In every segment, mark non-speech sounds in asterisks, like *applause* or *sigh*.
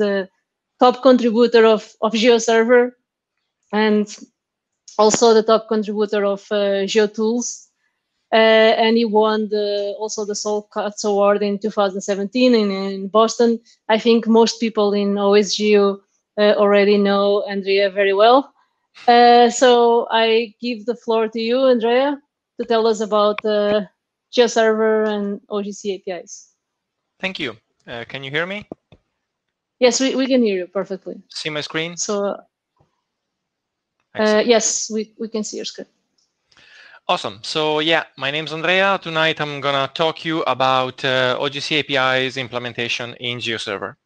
the top contributor of, of GeoServer and also the top contributor of uh, GeoTools. Uh, and he won the, also the Sol Katz Award in 2017 in, in Boston. I think most people in OSGeo uh, already know Andrea very well. Uh, so I give the floor to you, Andrea, to tell us about uh, GeoServer and OGC APIs. Thank you. Uh, can you hear me? Yes, we, we can hear you perfectly. See my screen? So, uh, yes, we, we can see your screen. Awesome. So yeah, my name is Andrea. Tonight I'm going to talk you about uh, OGC API's implementation in GeoServer.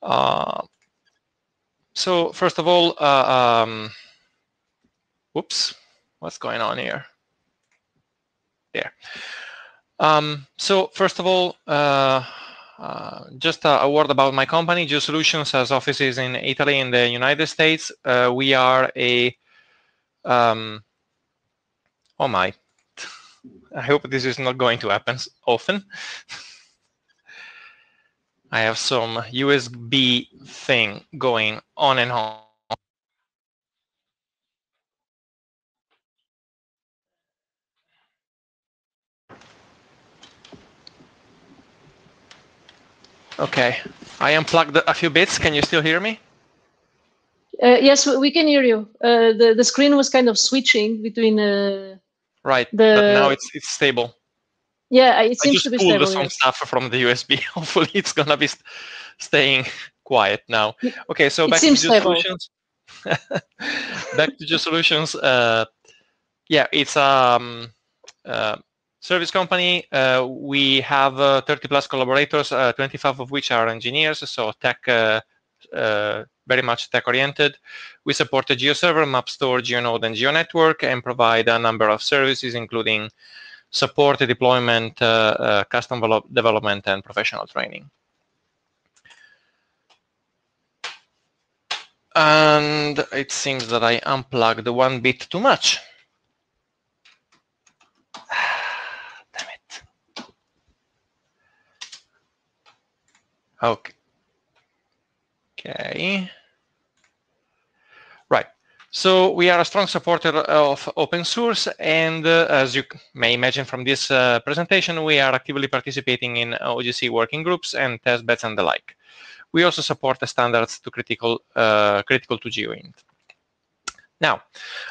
Uh, so first of all, uh, um, whoops, what's going on here? There. Um, so first of all, uh, uh, just a, a, word about my company. GeoSolutions has offices in Italy and the United States. Uh, we are a um, Oh my. *laughs* I hope this is not going to happen often. *laughs* I have some USB thing going on and on. Okay, I unplugged a few bits. Can you still hear me? Uh, yes, we can hear you. Uh, the the screen was kind of switching between uh, Right, the, but now it's it's stable. Yeah, it seems to be stable. I just pulled some stuff from the USB. *laughs* Hopefully, it's gonna be st staying quiet now. Okay, so back to your solutions. *laughs* back to GeoSolutions. Uh, yeah, it's um, uh, service company. Uh, we have uh, 30 plus collaborators, uh, 25 of which are engineers, so tech uh, uh, very much tech-oriented. We support the GeoServer, MapStore, GeoNode, and GeoNetwork, and provide a number of services, including support, deployment, uh, custom development, and professional training. And it seems that I unplugged one bit too much. Okay. Okay. Right. So we are a strong supporter of open source, and uh, as you may imagine from this uh, presentation, we are actively participating in OGC working groups and test beds and the like. We also support the standards to critical uh, critical to GeoINT. Now,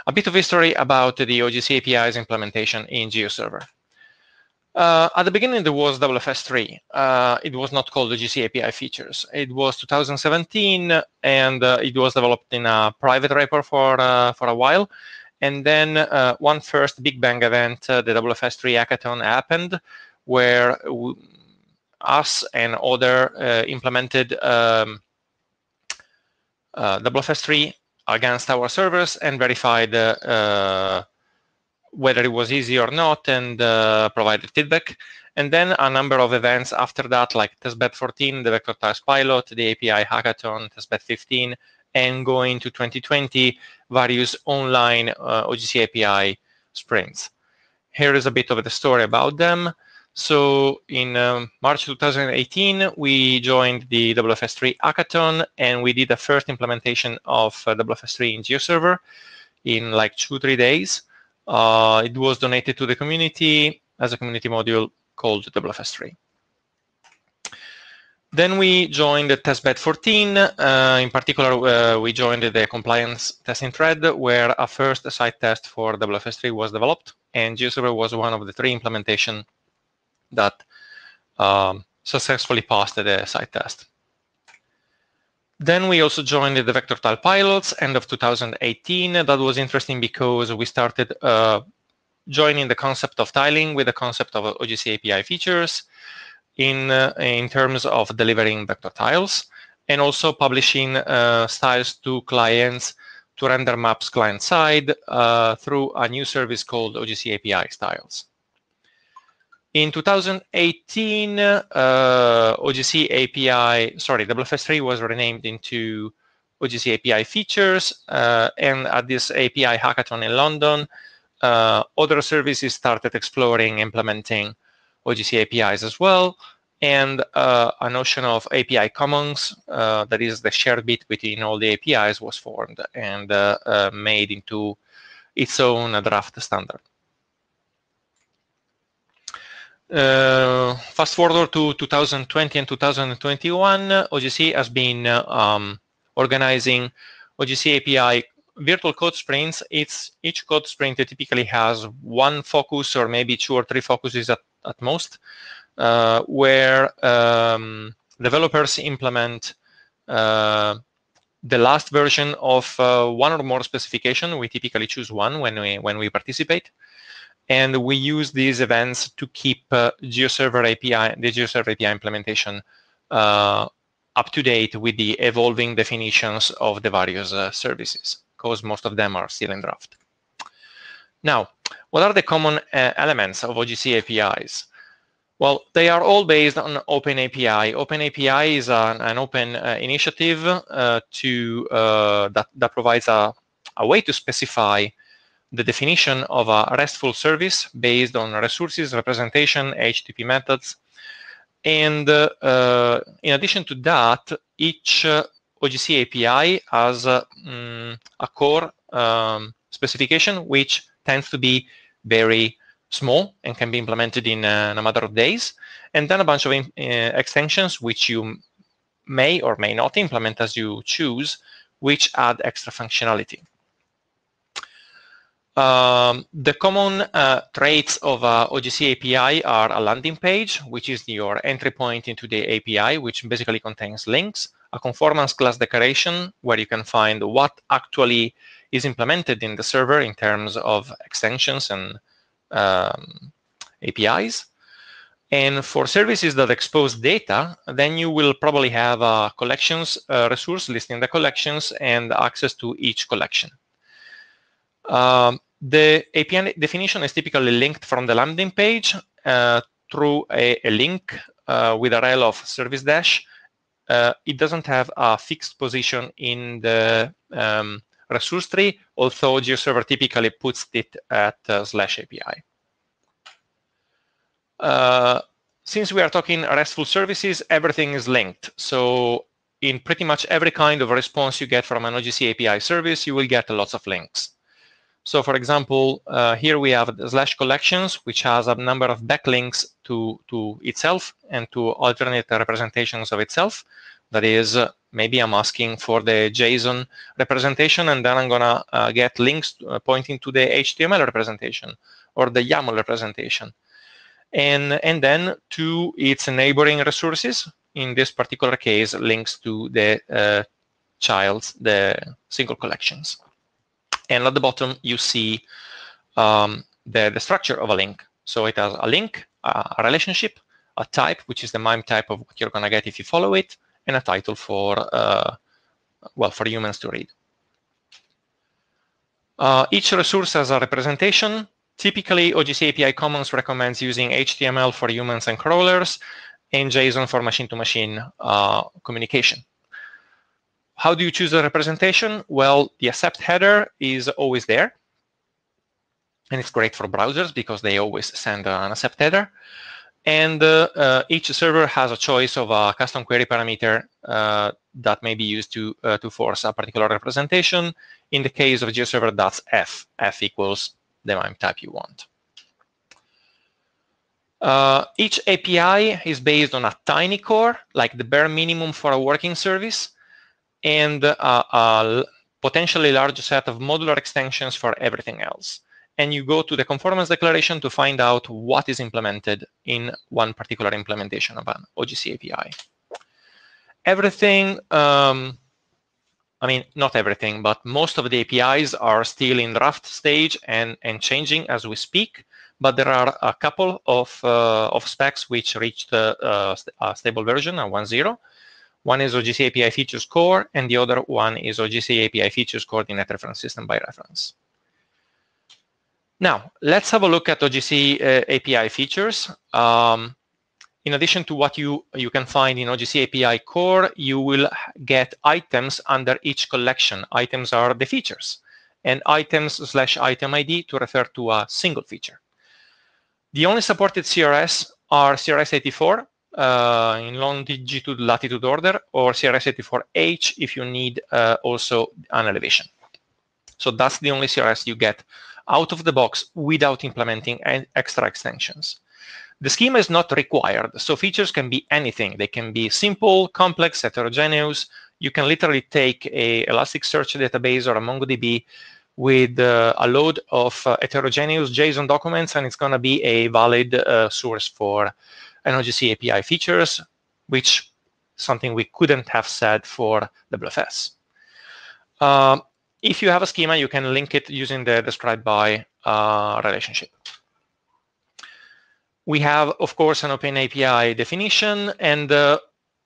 a bit of history about the OGC API's implementation in GeoServer. Uh, at the beginning, there was WFS3. Uh, it was not called the GC API features. It was 2017, and uh, it was developed in a private repo for uh, for a while. And then uh, one first Big Bang event, uh, the WFS3 hackathon, happened, where us and other implemented um, WFS3 against our servers and verified whether it was easy or not and uh, provided feedback. And then a number of events after that, like testbed 14, the vector tiles pilot, the API hackathon, testbed 15, and going to 2020, various online uh, OGC API sprints. Here is a bit of the story about them. So in um, March 2018, we joined the WFS3 hackathon, and we did the first implementation of uh, WFS3 in GeoServer in like two, three days. Uh, it was donated to the community as a community module called WFS3. Then we joined the testbed 14. Uh, in particular, uh, we joined the compliance testing thread where a first CITE test for WFS3 was developed, and GeoServer was one of the three implementation that um, successfully passed the CITE test. Then we also joined the vector tile pilots end of 2018. That was interesting because we started uh, joining the concept of tiling with the concept of OGC API features in, uh, in terms of delivering vector tiles and also publishing uh, styles to clients to render maps client side uh, through a new service called OGC API styles. In 2018, uh, OGC API, sorry, WFS3 was renamed into OGC API features. Uh, and at this API hackathon in London, uh, other services started exploring implementing OGC APIs as well. and uh, a notion of API commons, uh, that is the shared bit between all the APIs was formed and uh, uh, made into its own draft standard. Uh, fast forward to 2020 and 2021, OGC has been um, organizing OGC API virtual code sprints. It's each code sprint typically has one focus or maybe two or three focuses at, at most uh, where um, developers implement uh, the last version of uh, one or more specification. We typically choose one when we when we participate, and we use these events to keep uh, GeoServer API, the GeoServer API implementation, uh, up to date with the evolving definitions of the various uh, services, because most of them are still in draft. Now, what are the common elements of OGC APIs? Well, they are all based on OpenAPI. OpenAPI is an, an open uh, initiative uh, to uh, that, that provides a, a way to specify the definition of a RESTful service based on resources, representation, HTTP methods. And uh, uh, in addition to that, each uh, OGC API has um, a core um, specification which tends to be very small and can be implemented in, uh, in a matter of days, and then a bunch of uh, extensions which you may or may not implement as you choose, which add extra functionality. Um, the common uh, traits of uh, OGC API are a landing page, which is your entry point into the API, which basically contains links, a conformance class declaration, where you can find what actually is implemented in the server in terms of extensions and um, APIs. And for services that expose data, then you will probably have a collections uh, resource listing the collections and access to each collection. Um, the API definition is typically linked from the landing page uh, through a, a link uh, with a rel of service dash. Uh, it doesn't have a fixed position in the um, resource tree, although GeoServer typically puts it at uh, slash API. Uh, since we are talking RESTful services, everything is linked. So in pretty much every kind of response you get from an OGC API service, you will get lots of links. So for example, uh, here we have slash collections, which has a number of backlinks to, to itself and to alternate representations of itself. That is, uh, maybe I'm asking for the JSON representation, and then I'm going to uh, get links uh, pointing to the HTML representation or the YAML representation. And, and then to its neighboring resources, in this particular case, links to the uh, child's, the single collections. And at the bottom, you see um, the, the structure of a link. So it has a link, a relationship, a type, which is the MIME type of what you're going to get if you follow it, and a title for, uh, well, for humans to read. Uh, each resource has a representation. Typically, OGC API Commons recommends using HTML for humans and crawlers and JSON for machine-to-machine -machine, uh, communication. How do you choose a representation? Well, the accept header is always there. And it's great for browsers because they always send an accept header. And uh, uh, each server has a choice of a custom query parameter uh, that may be used to, uh, to force a particular representation. In the case of GeoServer, that's f. f equals the MIME type you want. Uh, each API is based on a tiny core, like the bare minimum for a working service, and a, a potentially large set of modular extensions for everything else and you go to the conformance declaration to find out what is implemented in one particular implementation of an OGC API. Everything, um, I mean, not everything, but most of the APIs are still in draft stage and, and changing as we speak, but there are a couple of, uh, of specs which reached uh, a stable version, a 1.0. One is OGC API Features Core, and the other one is OGC API Features Coordinate Reference System by reference. Now, let's have a look at OGC uh, API features. Um, in addition to what you, you can find in OGC API core, you will get items under each collection. Items are the features, and items slash item ID to refer to a single feature. The only supported CRS are CRS 84, uh, in longitude latitude order or CRS84H if you need uh, also an elevation. So that's the only CRS you get out of the box without implementing extra extensions. The schema is not required, so features can be anything. They can be simple, complex, heterogeneous. You can literally take a Elasticsearch database or a MongoDB with uh, a load of uh, heterogeneous JSON documents, and it's going to be a valid uh, source for OGC API features, which something we couldn't have said for WFS. Um, if you have a schema, you can link it using the described by uh, relationship. We have, of course, an open API definition, and uh,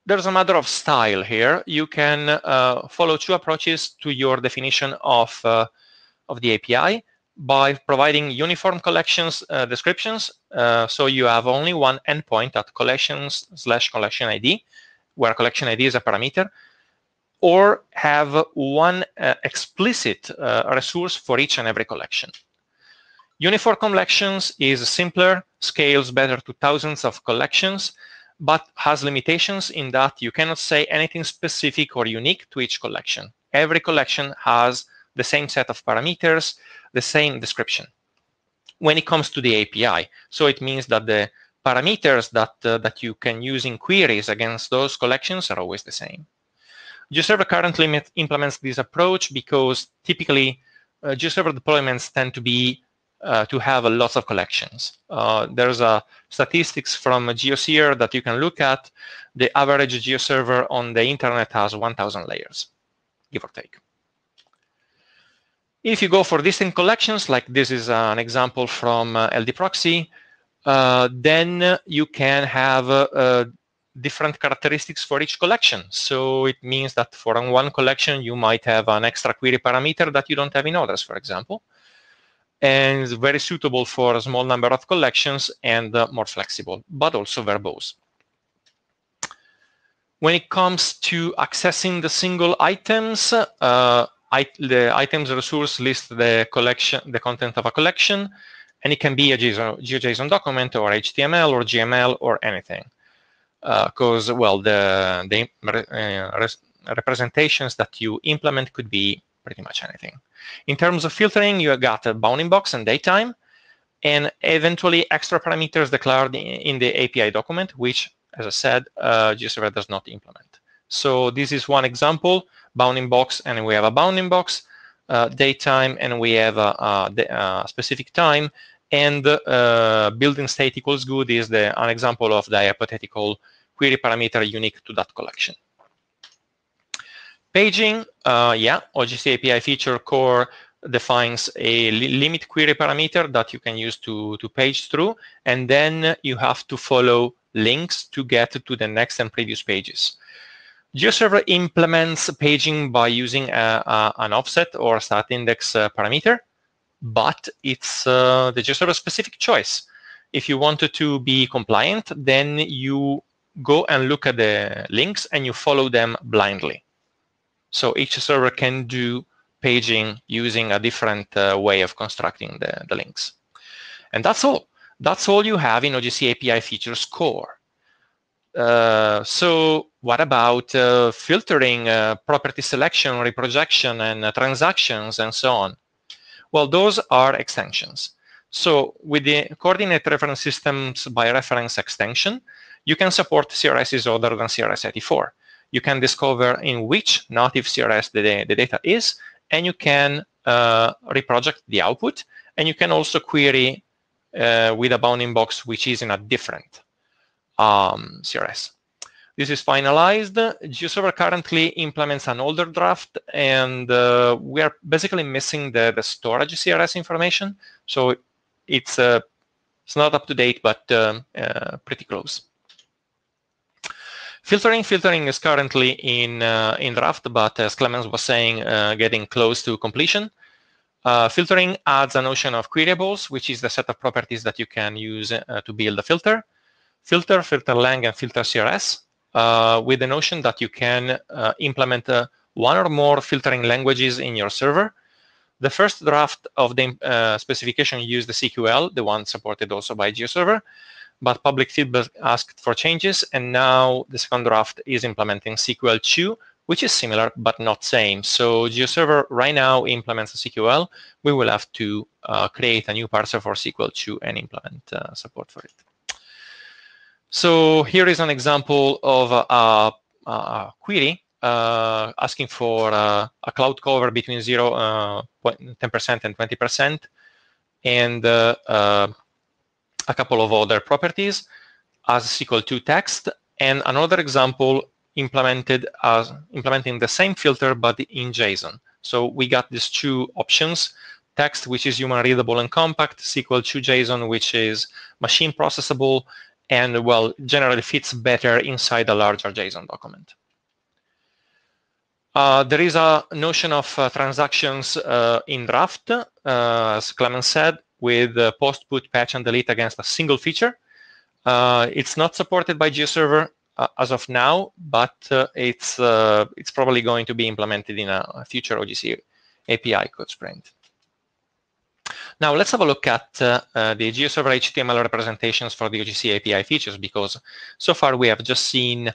there's a matter of style here. You can uh, follow two approaches to your definition of, uh, of the API by providing uniform collections uh, descriptions. Uh, so you have only one endpoint at collections slash collection ID, where collection ID is a parameter, or have one uh, explicit uh, resource for each and every collection. Uniform collections is simpler, scales better to thousands of collections, but has limitations in that you cannot say anything specific or unique to each collection. Every collection has the same set of parameters, the same description when it comes to the API. So it means that the parameters that, uh, that you can use in queries against those collections are always the same. GeoServer currently implements this approach because typically uh, GeoServer deployments tend to be uh, to have a lot of collections. Uh, there's a statistics from GeoSeer that you can look at. The average GeoServer on the internet has 1,000 layers, give or take. If you go for distinct collections, like this is an example from uh, LDProxy, uh, then you can have uh, uh, different characteristics for each collection. So it means that for one collection, you might have an extra query parameter that you don't have in others, for example. And very suitable for a small number of collections and uh, more flexible, but also verbose. When it comes to accessing the single items, uh, the items resource list the collection, the content of a collection, and it can be a JSON, GeoJSON document or HTML or GML or anything. Because, uh, well, the, the uh, representations that you implement could be pretty much anything. In terms of filtering, you got a bounding box and datetime, and eventually extra parameters declared in the API document, which, as I said, uh, GeoServer does not implement. So this is one example bounding box, and we have a bounding box, uh, datetime, and we have a, a, a specific time. And uh, building state equals good is the, an example of the hypothetical query parameter unique to that collection. Paging, uh, yeah, OGC API feature core defines a li limit query parameter that you can use to, to page through, and then you have to follow links to get to the next and previous pages. GeoServer implements paging by using a, a, an offset or start index uh, parameter, but it's uh, the GeoServer specific choice. If you wanted to be compliant, then you go and look at the links and you follow them blindly. So each server can do paging using a different uh, way of constructing the, the links. And that's all. That's all you have in OGC API features core. Uh, so what about uh, filtering, uh, property selection, reprojection, and uh, transactions, and so on? Well, those are extensions. So with the coordinate reference systems by reference extension, you can support CRSs other than CRS84. You can discover in which native CRS the, the data is, and you can uh, reproject the output, and you can also query with a bounding box which is in a different um, CRS. This is finalized. GeoServer currently implements an older draft, and uh, we are basically missing the, the storage CRS information. So it's uh, it's not up to date, but um, uh, pretty close. Filtering, filtering is currently in uh, in draft, but as Clemens was saying, uh, getting close to completion. Uh, filtering adds a notion of queryable, which is the set of properties that you can use to build a filter filter, filter lang, and filter CRS uh, with the notion that you can uh, implement uh, one or more filtering languages in your server. The first draft of the uh, specification used the CQL, the one supported also by GeoServer. but public feedback asked for changes, and now the second draft is implementing CQL2, which is similar but not same. So GeoServer right now implements CQL. We will have to uh, create a new parser for CQL2 and implement uh, support for it. So here is an example of a, a, a query uh, asking for uh, a cloud cover between 0, 10% uh, and 20%, and uh, a couple of other properties as CQL2 text, and another example implemented as implementing the same filter but in JSON. So we got these two options, text which is human readable and compact, CQL2 JSON which is machine processable and well generally fits better inside a larger JSON document. Uh, there is a notion of uh, transactions uh, in draft, uh, as Clemens said, with post, put, patch, and delete against a single feature. Uh, it's not supported by GeoServer uh, as of now, but it's it's probably going to be implemented in a future OGC API code sprint. Now let's have a look at uh, uh, the GeoServer HTML representations for the OGC API features because so far we have just seen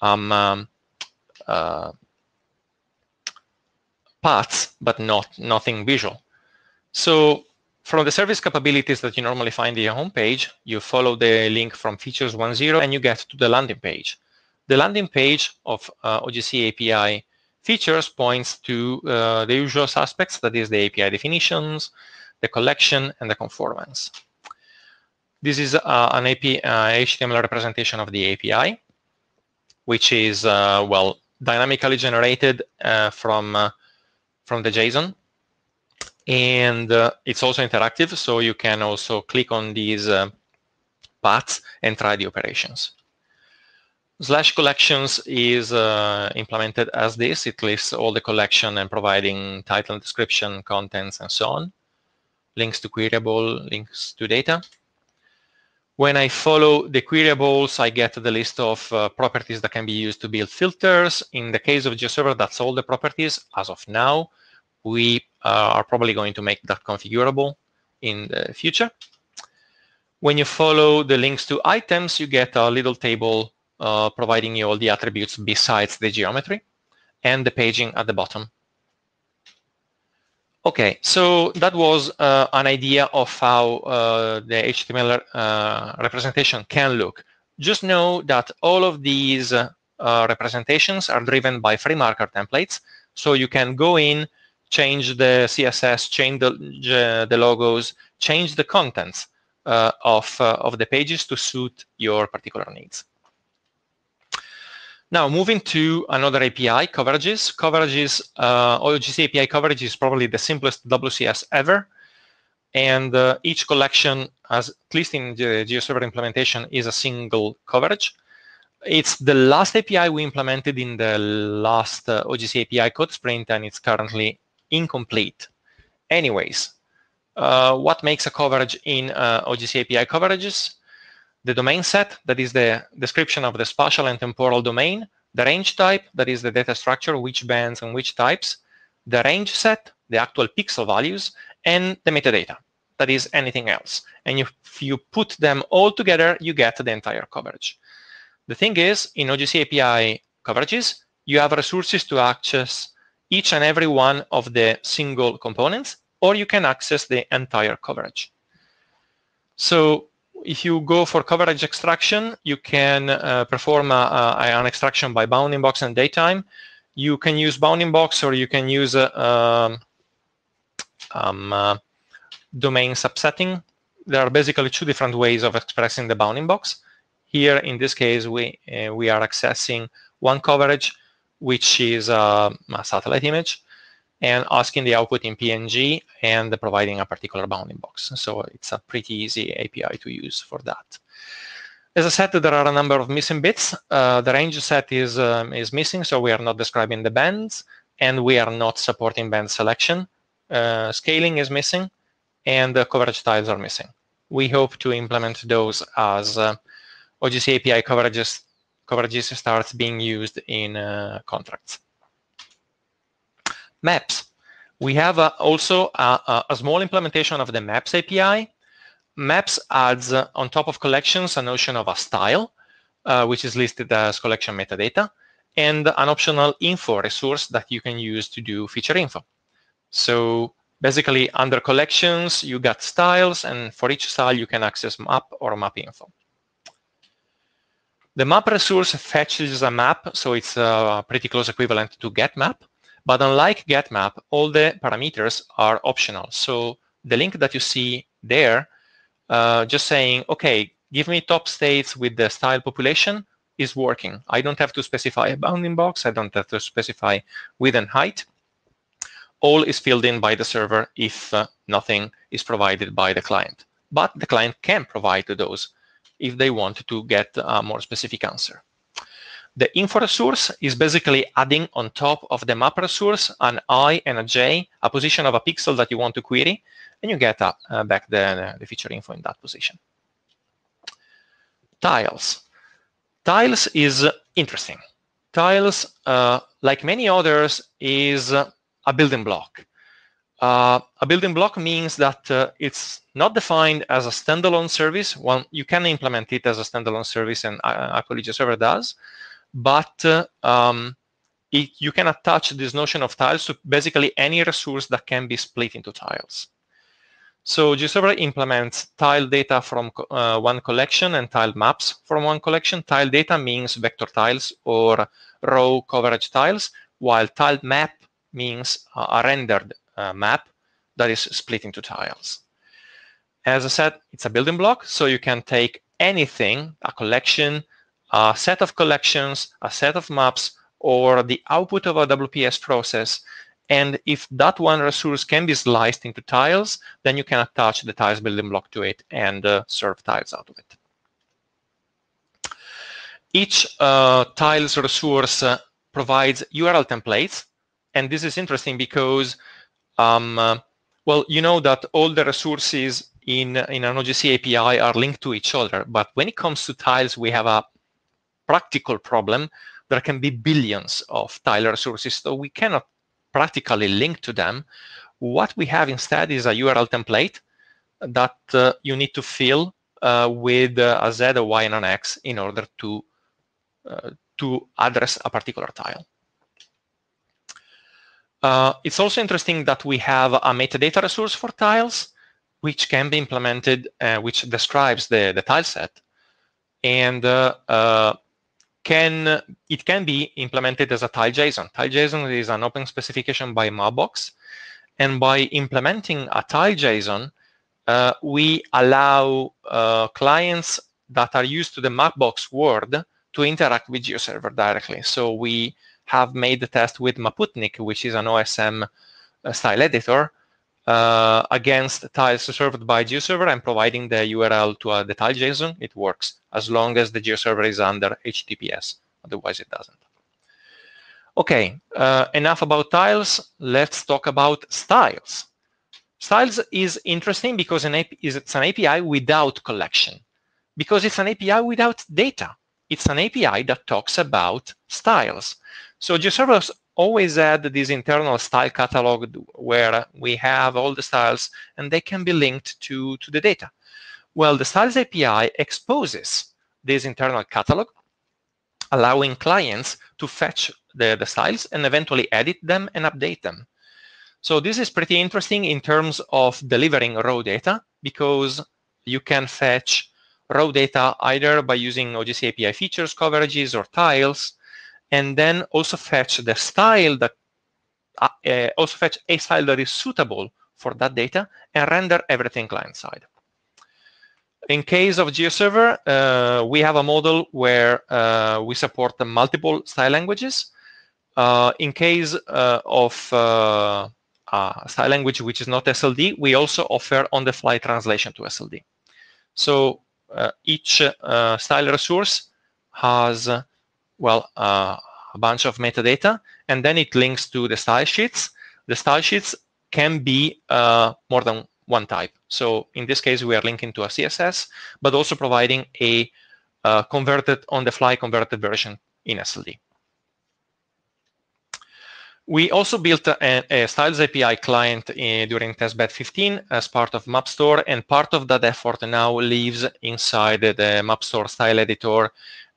um, um, uh, paths, but not nothing visual. So from the service capabilities that you normally find in your homepage, you follow the link from features 1.0 and you get to the landing page. The landing page of uh, OGC API features points to uh, the usual suspects, that is the API definitions, the collection, and the conformance. This is uh, an API, HTML uh, representation of the API, which is, uh, well, dynamically generated uh, from from the JSON. And it's also interactive, so you can also click on these paths and try the operations. Slash collections is uh, implemented as this. It lists all the collection and providing title, description, contents, and so on. Links to queryable, links to data. When I follow the queryables, I get the list of uh, properties that can be used to build filters. In the case of GeoServer, that's all the properties as of now. We uh, are probably going to make that configurable in the future. When you follow the links to items, you get a little table uh, providing you all the attributes besides the geometry and the paging at the bottom. Okay, so that was uh, an idea of how uh, the HTML uh, representation can look. Just know that all of these uh, representations are driven by FreeMarker templates. So you can go in, change the CSS, change the, the logos, change the contents uh, of, uh, of the pages to suit your particular needs. Now, moving to another API, coverages. Coverages, uh, OGC API coverage is probably the simplest WCS ever. And uh, each collection, as at least in the GeoServer implementation, is a single coverage. It's the last API we implemented in the last uh, OGC API code sprint, and it's currently incomplete. Anyways, uh, what makes a coverage in uh, OGC API coverages? The domain set, that is the description of the spatial and temporal domain, the range type, that is the data structure, which bands and which types, the range set, the actual pixel values, and the metadata, that is anything else. And if you put them all together, you get the entire coverage. The thing is, in OGC API coverages, you have resources to access each and every one of the single components, or you can access the entire coverage. So if you go for coverage extraction, you can uh, perform a, a, an extraction by bounding box and datetime. You can use bounding box or you can use a, um, um, uh, domain subsetting. There are basically two different ways of expressing the bounding box. Here, in this case, we, uh, we are accessing one coverage, which is uh, a satellite image and asking the output in PNG and providing a particular bounding box. So it's a pretty easy API to use for that. As I said, there are a number of missing bits. Uh, the range set is, um, is missing, so we are not describing the bands, and we are not supporting band selection. Uh, scaling is missing, and the coverage styles are missing. We hope to implement those as uh, OGC API coverages, coverages starts being used in uh, contracts maps. We have uh, also a, a, small implementation of the Maps API. Maps adds uh, on top of collections a notion of a style, uh, which is listed as collection metadata, and an optional info resource that you can use to do feature info. So basically, under collections, you got styles, and for each style, you can access map or map info. The map resource fetches a map, so it's a pretty close equivalent to getMap. But unlike getMap, all the parameters are optional. So the link that you see there, uh, just saying, okay, give me top states with the style population is working. I don't have to specify a bounding box. I don't have to specify width and height. All is filled in by the server if uh, nothing is provided by the client. But the client can provide those if they want to get a more specific answer. The info resource is basically adding on top of the map resource an i and a j, a position of a pixel that you want to query, and you get uh, uh, back the, the feature info in that position. Tiles. Tiles is interesting. Tiles, uh, like many others, is a building block. Uh, a building block means that uh, it's not defined as a standalone service. Well, you can implement it as a standalone service, and uh, GeoServer does but um, it, you can attach this notion of tiles to basically any resource that can be split into tiles. So GeoServer implements tile data from uh, one collection and tile maps from one collection. Tile data means vector tiles or row coverage tiles, while tile map means a rendered uh, map that is split into tiles. As I said, it's a building block, so you can take anything, a collection, a set of collections, a set of maps, or the output of a WPS process. And if that one resource can be sliced into tiles, then you can attach the tiles building block to it and uh, serve tiles out of it. Each uh, tiles resource uh, provides URL templates. And this is interesting because, um, uh, well, you know that all the resources in, in an OGC API are linked to each other. But when it comes to tiles, we have a practical problem, there can be billions of tile resources, so we cannot practically link to them. What we have instead is a URL template that uh, you need to fill uh, with uh, a Z, a Y, and an X in order to, uh, to address a particular tile. Uh, it's also interesting that we have a metadata resource for tiles, which can be implemented, which describes the, the tile set. And can it can be implemented as a tile.json. Tile.json is an open specification by Mapbox, and by implementing a tile.json, uh, we allow uh, clients that are used to the Mapbox world to interact with GeoServer directly. So we have made the test with Maputnik, which is an OSM uh, style editor, uh, against tiles served by GeoServer I'm providing the URL to uh, the tile JSON, it works as long as the GeoServer is under HTTPS. Otherwise, it doesn't. Okay, uh, enough about tiles. Let's talk about styles. Styles is interesting because an it's an API without collection, because it's an API without data. It's an API that talks about styles. So GeoServer always add this internal style catalog where we have all the styles and they can be linked to, to the data. Well, the Styles API exposes this internal catalog, allowing clients to fetch the, the styles and eventually edit them and update them. So this is pretty interesting in terms of delivering raw data because you can fetch raw data either by using OGC API features, coverages, or tiles, and then also fetch the style that uh, uh, also fetch a style that is suitable for that data and render everything client side. In case of GeoServer, uh, we have a model where uh, we support the multiple style languages. Uh, in case uh, of style language which is not SLD, we also offer on-the-fly translation to SLD. So each style resource has well, uh, a bunch of metadata, and then it links to the style sheets. The style sheets can be uh, more than one type. So in this case, we are linking to a CSS, but also providing a uh, converted on-the-fly converted version in SLD. We also built a, a Styles API client in, during testbed 15 as part of MapStore, and part of that effort now lives inside the MapStore style editor,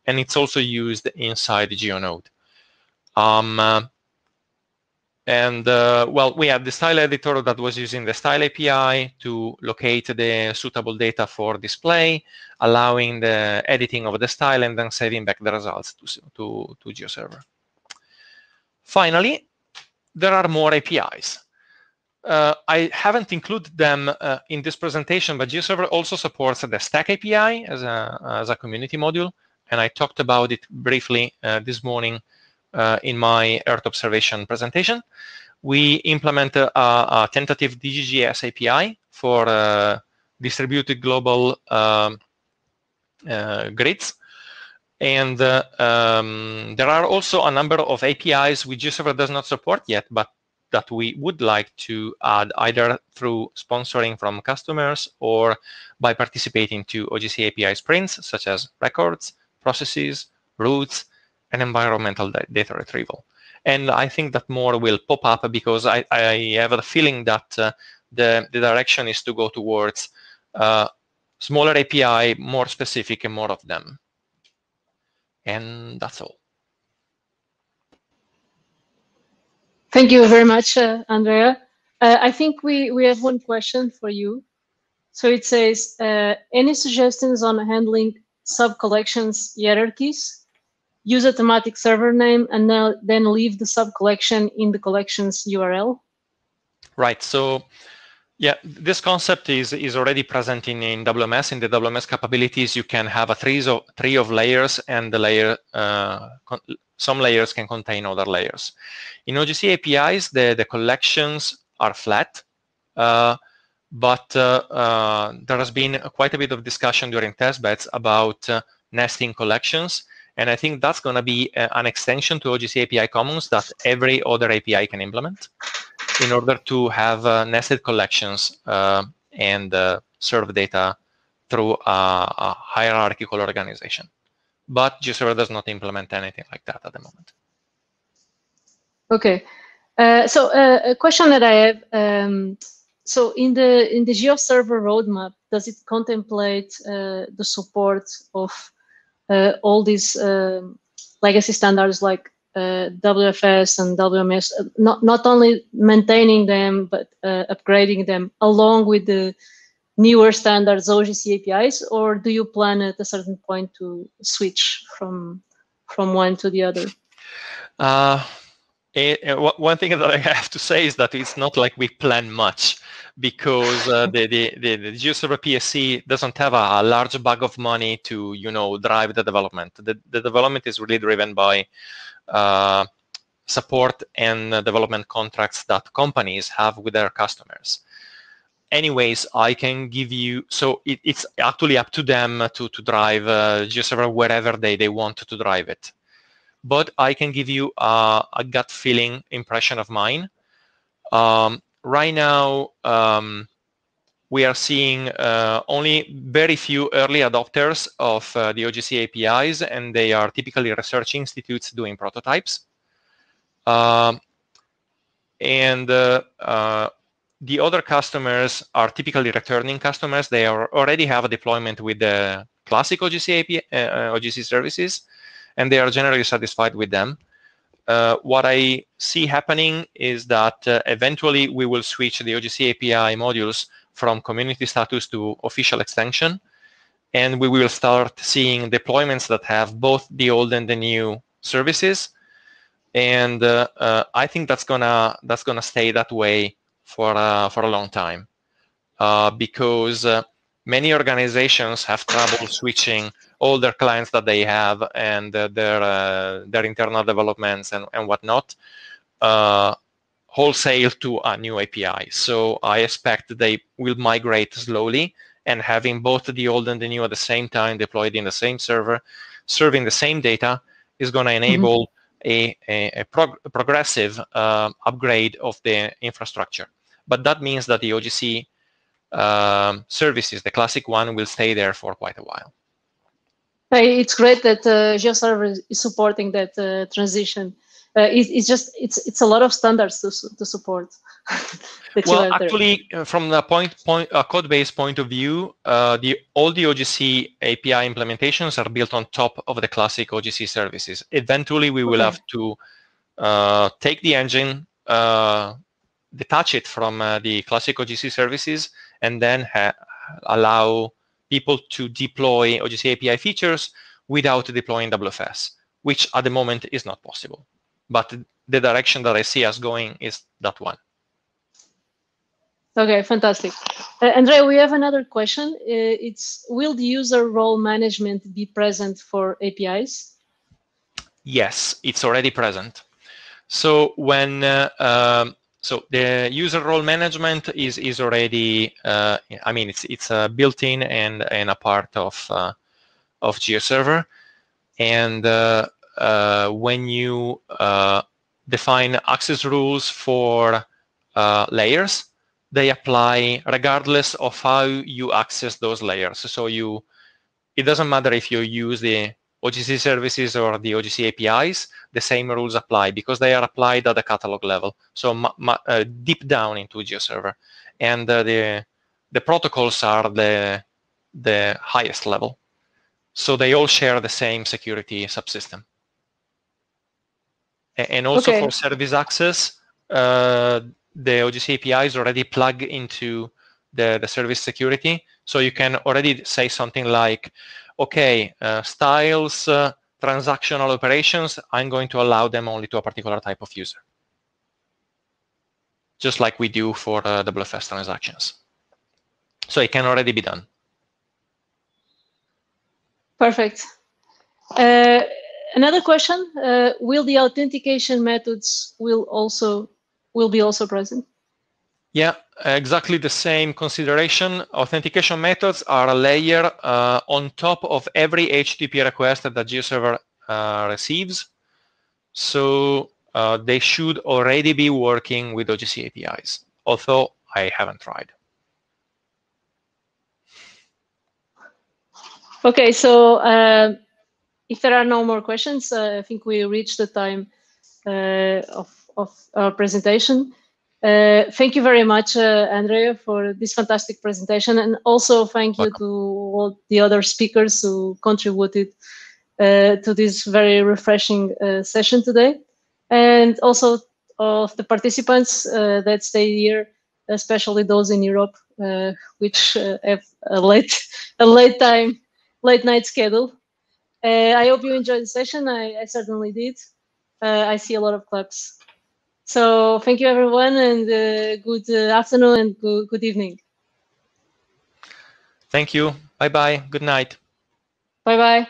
and it's also used inside GeoNode. Um, uh, and uh, well, we have the style editor that was using the style API to locate the suitable data for display, allowing the editing of the style and then saving back the results to, to, to GeoServer. Finally, there are more APIs. Uh, I haven't included them uh, in this presentation, but GeoServer also supports the STAC API as a, as a community module, and I talked about it briefly uh, this morning uh, in my Earth observation presentation. We implemented a, a tentative DGGS API for uh, distributed global um, grids, and uh, um, there are also a number of APIs which GeoServer does not support yet, but that we would like to add either through sponsoring from customers or by participating to OGC API sprints, such as records, processes, routes, and environmental data retrieval. And I think that more will pop up because I, I have a feeling that uh, the, the direction is to go towards uh, smaller API, more specific, and more of them. And that's all. Thank you very much, uh, Andrea. Uh, I think we, we have one question for you. So it says, uh, any suggestions on handling sub-collections hierarchies? Use a thematic server name and then leave the sub-collection in the collections URL? Right. So yeah, this concept is, is already present in, in WMS. In the WMS capabilities, you can have a tree of, tree of layers and the layer, uh, some layers can contain other layers. In OGC APIs, the, the collections are flat, uh, but uh, uh, there has been quite a bit of discussion during testbeds about uh, nesting collections. And I think that's going to be an extension to OGC API Commons that every other API can implement in order to have nested collections and serve data through a, a, hierarchical organization. But GeoServer does not implement anything like that at the moment. Okay. Uh, so uh, a question that I have, um, so in the in the GeoServer roadmap, does it contemplate uh, the support of all these um, legacy standards like uh, WFS and WMS, uh, not, not only maintaining them, but uh, upgrading them along with the newer standards OGC APIs, or do you plan at a certain point to switch from from one to the other? One thing *laughs* that I have to say is that it's not like we plan much because uh, the, the, the, the GeoServer PSC doesn't have a, a, large bag of money to, you know, drive the development. The, the development is really driven by uh, support and development contracts that companies have with their customers. Anyways, I can give you, so it, it's actually up to them to, to drive uh, GeoServer wherever they, they want to drive it. But I can give you a, a gut feeling impression of mine. Um, right now, um, we are seeing uh, only very few early adopters of uh, the OGC APIs, and they are typically research institutes doing prototypes. Um, and uh, uh the other customers are typically returning customers. They are, already have a deployment with the classic OGC, API, uh, OGC services, and they are generally satisfied with them. Uh, what I see happening is that eventually we will switch the OGC API modules from community status to official extension. And we will start seeing deployments that have both the old and the new services. And uh, uh, I think that's gonna that's gonna stay that way for uh, for a long time, uh, because uh, many organizations have trouble switching all their clients that they have and uh, their their internal developments and and whatnot wholesale to a new API. So I expect they will migrate slowly and having both the old and the new at the same time deployed in the same server, serving the same data is going to mm-hmm. enable mm-hmm. a, a, a prog- progressive uh, upgrade of the infrastructure. But that means that the OGC um, services, the classic one, will stay there for quite a while. It's great that uh, GeoServer is supporting that uh, transition uh, it, it's just it's it's a lot of standards to to support. *laughs* well, actually, uh, from the point point uh, code base point of view, uh, the all the OGC API implementations are built on top of the classic OGC services. Eventually, we will okay. have to uh, take the engine, uh, detach it from the classic OGC services, and then allow people to deploy OGC API features without deploying WFS, which at the moment is not possible. But the direction that I see us going is that one. Okay, fantastic. Uh, Andrea, we have another question. Uh, it's will the user role management be present for APIs? Yes, it's already present. So when uh, um, so the user role management is is already uh, I mean it's it's a built-in and and a part of uh, of GeoServer, and uh, uh when you uh, define access rules for uh, layers, they apply regardless of how you access those layers. So you it doesn't matter if you use the OGC services or the OGC APIs, the same rules apply because they are applied at the catalog level, so uh, deep down into GeoServer. And uh, the, the protocols are the, the highest level. So they all share the same security subsystem. And also okay. for service access, uh, the OGC APIs already plug into the, the service security. So you can already say something like, okay, uh, styles, uh, transactional operations, I'm going to allow them only to a particular type of user. Just like we do for uh, WFS transactions. So it can already be done. Perfect. Uh, another question, uh, will the authentication methods will also will be also present? Yeah, exactly the same consideration. Authentication methods are a layer uh, on top of every HTTP request that the GeoServer uh, receives. So uh, they should already be working with OGC APIs, although I haven't tried. Okay, so uh, if there are no more questions, uh, I think we reached the time uh, of, of our presentation. Uh, thank you very much, uh, Andrea, for this fantastic presentation. And also thank you to all the other speakers who contributed uh, to this very refreshing uh, session today. And also of the participants uh, that stayed here, especially those in Europe, uh, which have a late, *laughs* a late time, late night schedule. I hope you enjoyed the session. I, I certainly did. I see a lot of claps. So thank you, everyone, and uh, good uh, afternoon and good, good evening. Thank you. Bye-bye. Good night. Bye-bye.